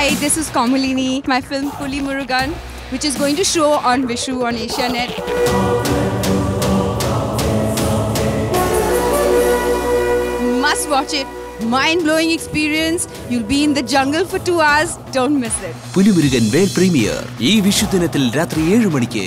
Hi, this is Kamalinee, my film Puli Murugan, which is going to show on Vishu on Asianet. Must watch it. Mind blowing experience. You'll be in the jungle for two hours. Don't miss it. Pulimurugan world premiere ഈ വിഷുദിനത്തിൽ രാത്രി ഏഴ് മണിക്ക്